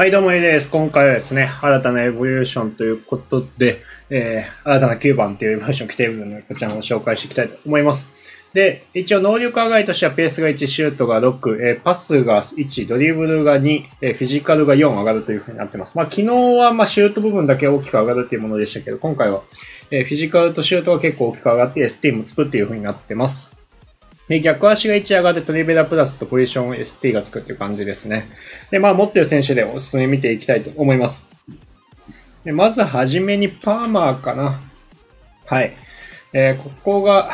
はい、どうも、いです。今回はですね、新たなエボリューションということで、えー、新たな9番っていうエボリューション来ているの、こちらを紹介していきたいと思います。で、一応能力上がりとしてはペースが1、シュートが6、えー、パスが1、ドリブルが2、えー、フィジカルが4上がるという風になってます。まあ昨日はまあシュート部分だけ大きく上がるっていうものでしたけど、今回は、えー、フィジカルとシュートが結構大きく上がって ST もつくっていう風になってます。で、逆足が1上がってトリベラプラスとポジション ST がつくっていう感じですね。で、まあ持ってる選手でおすすめ見ていきたいと思います。でまずはじめにパーマーかな。はい。えー、ここが、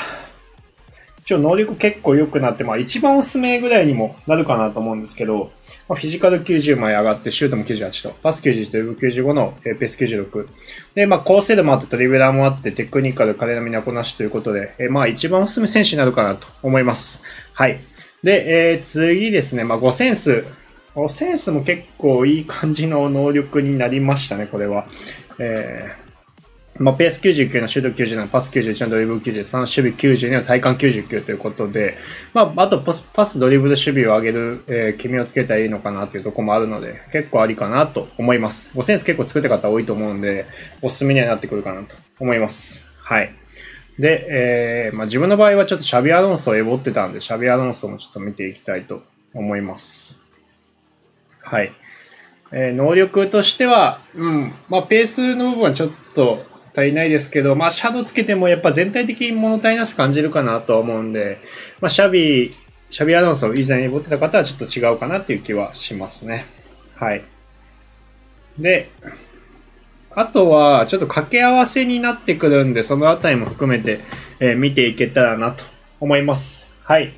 一応能力結構良くなって、まあ一番おすすめぐらいにもなるかなと思うんですけど、まあ、フィジカル90枚上がって、シュートも98と、パス91と、ウブ95の、えー、ペース96。で、まあ高精度もあって、トリベラーもあって、テクニカル、彼並みなこなしということで、えー、まあ一番おすすめ選手になるかなと思います。はい。で、えー、次ですね、まあ5センス。5センスも結構いい感じの能力になりましたね、これは。えーまあ、ペース99のシュート97、パス91のドリブル93、守備92の体感99ということで、まあ、あとパス、ドリブル、守備を上げる、えー、決めをつけたらいいのかなというところもあるので、結構ありかなと思います。5センス結構作って方多いと思うんで、おすすめにはなってくるかなと思います。はい。で、えー、まあ、自分の場合はちょっとシャビアロンソをエボってたんで、シャビアロンソもちょっと見ていきたいと思います。はい。えー、能力としては、うん、まあ、ペースの部分はちょっと、足りないですけど、まあ、シャドウつけてもやっぱ全体的に物足りなさ感じるかなとは思うんで、まあ、シャビー、シャビーアロンソ以前に持ってた方はちょっと違うかなっていう気はしますね。はい。で、あとは、ちょっと掛け合わせになってくるんで、そのあたりも含めて、えー、見ていけたらなと思います。はい。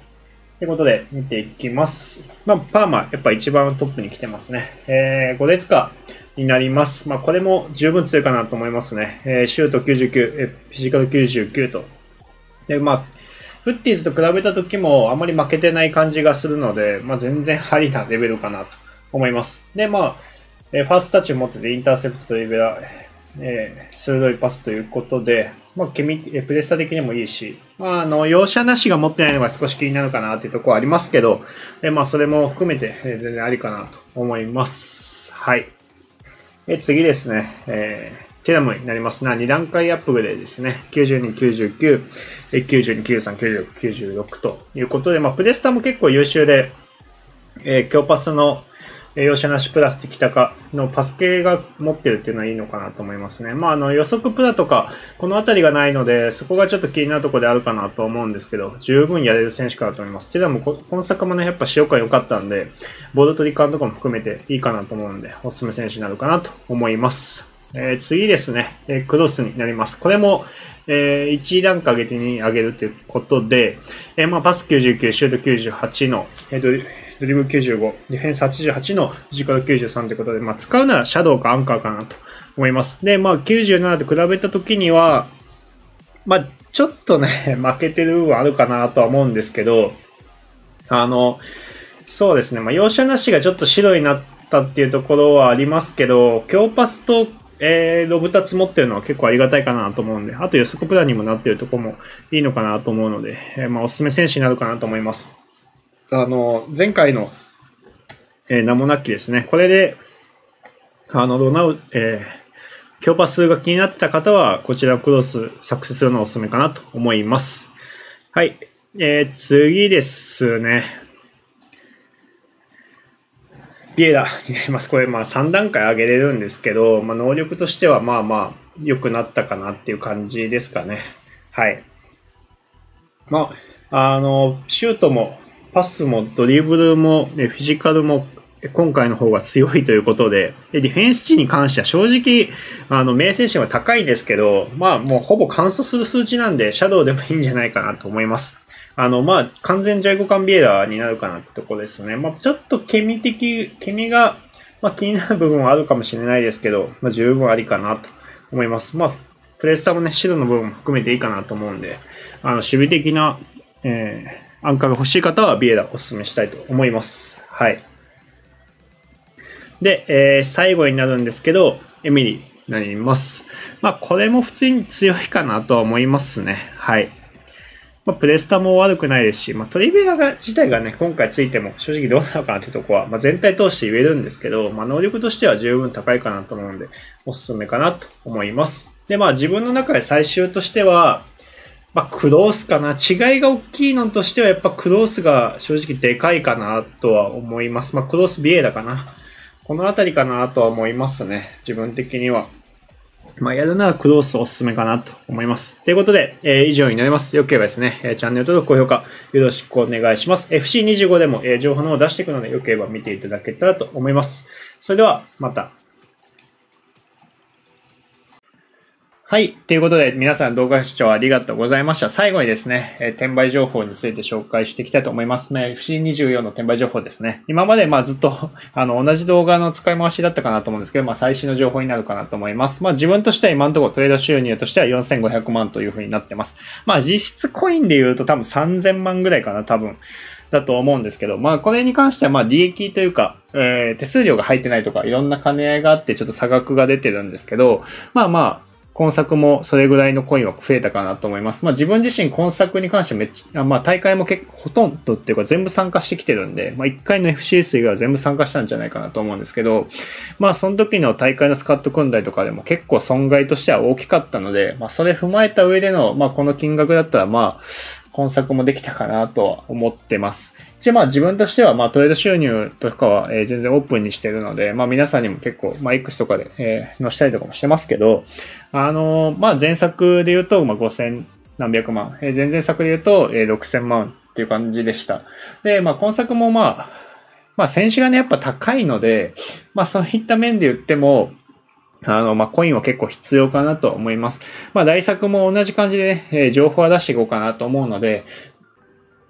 ということで、見ていきます。まあ、パーマ、やっぱ一番トップに来てますね。えー、5列か。になります。まあ、これも十分強いかなと思いますね。えー、シュート99、えフィジカル99と。で、まあ、フッティーズと比べた時もあまり負けてない感じがするので、まあ、全然ハリなレベルかなと思います。で、まあ、えー、ファーストタッチを持っててインターセプトとレベルえー、鋭いパスということで、まあ、ケミ、プレスタ的にもいいし、まあ、あの、容赦なしが持ってないのが少し気になるかなっていうところはありますけど、え、まあ、それも含めて、え、全然ありかなと思います。はい。え次ですね、えー、テラムになりますな、2段階アップグレードですね。92、99、92、93、96、96ということで、まあ、プレスタも結構優秀で、えー、強パスの容赦なしプラス敵高のパス系が持ってるっていうのはいいのかなと思いますね。まあ、あの予測プラとか、このあたりがないので、そこがちょっと気になるところであるかなと思うんですけど、十分やれる選手かなと思います。てだもこの作もね、やっぱ塩感良かったんで、ボード取り感とかも含めていいかなと思うんで、おすすめ選手になるかなと思います。えー、次ですね、えー、クロスになります。これも、えー、1段階上げてに上げるということで、えー、まあ、パス99、シュート98の、えー、ドリブル95、ディフェンス88のフィジカル93ということで、まあ、使うならシャドウかアンカーかなと思います。で、まあ、97と比べたときには、まあ、ちょっとね、負けてる部分あるかなとは思うんですけど、あの、そうですね、まあ、容赦なしがちょっと白になったっていうところはありますけど、強パスとえー、ロブタツ持ってるのは結構ありがたいかなと思うんで、あと予測プランにもなってるとこもいいのかなと思うので、えー、まあおすすめ選手になるかなと思います。あの、前回の、えー、名もなきですね。これで、あの、ロナウ、えー、強パスが気になってた方は、こちらクロス作成するのをおすすめかなと思います。はい。えー、次ですね。ビエラになります。これ、まあ3段階上げれるんですけど、まあ能力としてはまあまあ良くなったかなっていう感じですかね。はい。まあ、あの、シュートもパスもドリブルも、フィジカルも今回の方が強いということで、でディフェンス値に関しては正直、あの、名選手は高いですけど、まあもうほぼ完走する数値なんで、シャドウでもいいんじゃないかなと思います。あの、まあ、完全ジャイゴカンビエラーになるかなってとこですね。まあ、ちょっとケミ的、ケミが、まあ、気になる部分はあるかもしれないですけど、まあ、十分ありかなと思います。まあ、プレスタもね、白の部分も含めていいかなと思うんで、あの、守備的な、えー、アンカーが欲しい方はビエラお勧めしたいと思います。はい。で、えー、最後になるんですけど、エミリーになります。まあ、これも普通に強いかなとは思いますね。はい。まあ、プレスタも悪くないですし、まあ、トリビアが自体がね、今回ついても正直どうなのかなってとこは、まあ、全体通して言えるんですけど、まあ、能力としては十分高いかなと思うんで、おすすめかなと思います。で、まあ、自分の中で最終としては、まあ、クロースかな。違いが大きいのとしては、やっぱクロースが正直でかいかなとは思います。まあ、クロースビエだかな。このあたりかなとは思いますね。自分的には。まあ、やるならクロースおすすめかなと思います。ということで、えー、以上になります。よければですね、えー、チャンネル登録、高評価、よろしくお願いします。FC25 でも、えー、情報の方を出していくので、よければ見ていただけたらと思います。それでは、また。はい。ということで、皆さん動画視聴ありがとうございました。最後にですね、えー、転売情報について紹介していきたいと思いますね。FC24 の転売情報ですね。今までまあずっと、あの、同じ動画の使い回しだったかなと思うんですけど、まあ最新の情報になるかなと思います。まあ自分としては今のところトレード収入としては4500万というふうになってます。まあ実質コインで言うと多分3000万ぐらいかな、多分。だと思うんですけど、まあこれに関してはまあ利益というか、えー、手数料が入ってないとか、いろんな兼ね合いがあってちょっと差額が出てるんですけど、まあまあ、今作もそれぐらいのコインは増えたかなと思います。まあ自分自身今作に関してめっちゃ、まあ大会も結構ほとんどっていうか全部参加してきてるんで、まあ1回の FCS 以外は全部参加したんじゃないかなと思うんですけど、まあその時の大会のスカット組んだりとかでも結構損害としては大きかったので、まあそれ踏まえた上での、まあこの金額だったらまあ、今作もできたかなとは思ってます。一応まあ自分としてはまあトレード収入とかは、え全然オープンにしてるので、まあ皆さんにも結構、まあ X とかで、え載したりとかもしてますけど、あのまあ前作で言うと、まあ5000何百万、え前々作で言うと、え6000万っていう感じでした。で、まあ今作もまあ、まあ選手がね、やっぱ高いので、まあそういった面で言っても、あの、まあ、コインは結構必要かなと思います。まあ、大作も同じ感じでね、え、情報は出していこうかなと思うので、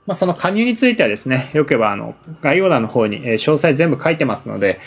まあ、その加入についてはですね、よければあの、概要欄の方に、え詳細全部書いてますので、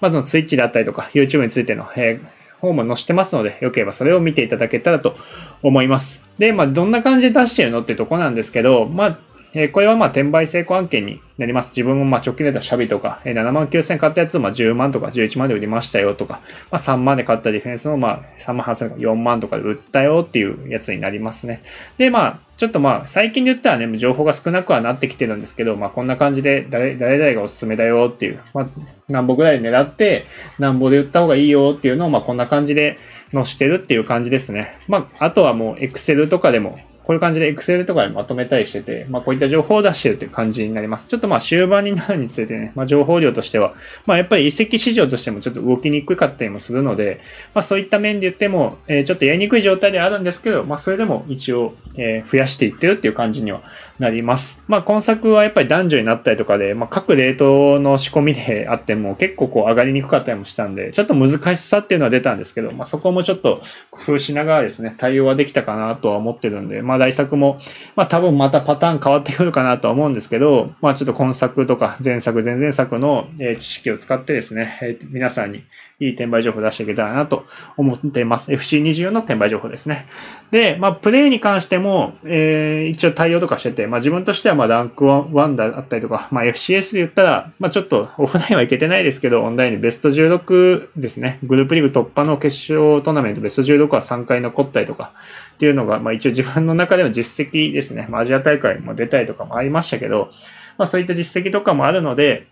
まずの Twitch だったりとか YouTube についての、え方も載せてますので、よければそれを見ていただけたらと思います。で、まあ、どんな感じで出してるのってとこなんですけど、まあ、えー、これはまあ転売成功案件になります。自分もまあ直近でたシャビとか、えー、7万9000買ったやつをまあ10万とか11万で売りましたよとか、まあ3万で買ったディフェンスのまあ3万8000とか4万とかで売ったよっていうやつになりますね。で、まあ、ちょっとまあ、最近で言ったらね、情報が少なくはなってきてるんですけど、まあこんな感じで誰、誰々がおすすめだよっていう、まあ、何本ぐらい狙って、何本で売った方がいいよっていうのを、まあこんな感じで載してるっていう感じですね。まあ、あとはもう Excel とかでも、こういう感じで Excel とかでまとめたりしてて、まあこういった情報を出してるっていう感じになります。ちょっとまあ終盤になるにつれてね、まあ情報量としては、まあやっぱり移籍市場としてもちょっと動きにくかったりもするので、まあそういった面で言っても、えー、ちょっとやりにくい状態ではあるんですけど、まあそれでも一応、えー、増やしていってるっていう感じにはなります。まあ今作はやっぱり男女になったりとかで、まあ各レートの仕込みであっても結構こう上がりにくかったりもしたんで、ちょっと難しさっていうのは出たんですけど、まあそこもちょっと工夫しながらですね、対応はできたかなとは思ってるんで、まあ大作も、まあ多分またパターン変わってくるかなとは思うんですけど、まあちょっと今作とか前作、前々作の知識を使ってですね、皆さんにいい転売情報出していけたらなと思っています。FC24 の転売情報ですね。で、まあプレイに関しても、えー、一応対応とかしてて、まあ自分としてはまあランク1だったりとか、まあ FCS で言ったら、まあちょっとオフラインはいけてないですけど、オンラインにベスト16ですね。グループリーグ突破の決勝トーナメントベスト16は3回残ったりとか、っていうのが、まあ一応自分の中での実績ですね。まあアジア大会も出たりとかもありましたけど、まあそういった実績とかもあるので、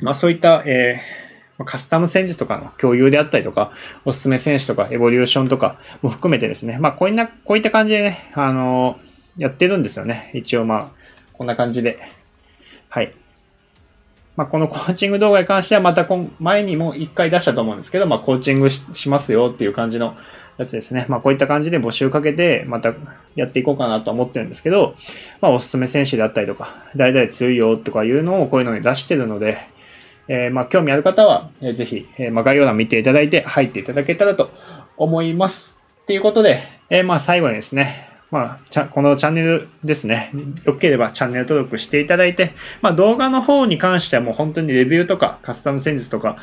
まあそういった、えー、カスタム戦術とかの共有であったりとか、おすすめ選手とか、エボリューションとかも含めてですね、まあこういな、こういった感じでね、あのー、やってるんですよね。一応まあ、こんな感じで。はい。まあ、このコーチング動画に関してはまた前にも一回出したと思うんですけど、まあ、コーチングしますよっていう感じのやつですね。まあ、こういった感じで募集かけて、またやっていこうかなと思ってるんですけど、まあ、おすすめ選手であったりとか、誰々強いよとかいうのをこういうのに出してるので、えー、まあ、興味ある方は、えー、ぜひ、えー、まあ、概要欄見ていただいて入っていただけたらと思います。ということで、えー、まあ、最後にですね、まあ、このチャンネルですね。よければチャンネル登録していただいて、まあ動画の方に関してはもう本当にレビューとかカスタム戦術とか、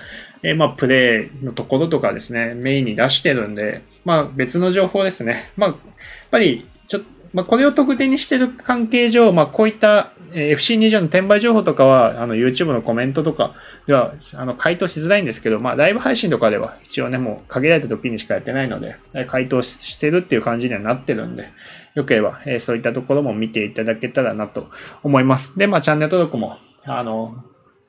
えー、まあプレイのところとかですね、メインに出してるんで、まあ別の情報ですね。まあ、やっぱり、まあこれを特定にしてる関係上、まあこういった FC20 の転売情報とかは、あの、YouTube のコメントとかでは、あの、回答しづらいんですけど、まあ、ライブ配信とかでは、一応ね、もう限られた時にしかやってないので、回答ししてるっていう感じにはなってるんで、よければ、えーそういったところも見ていただけたらなと思います。で、まあ、チャンネル登録も、あの、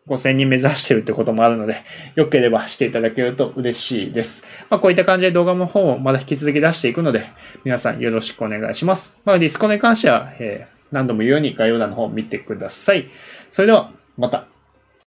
5000人目指してるってこともあるので、良ければしていただけると嬉しいです。まあ、こういった感じで動画の方もまだ引き続き出していくので、皆さんよろしくお願いします。まあ、ディスコに関しては、えー何度も言うように概要欄の方を見てください。それでは、また。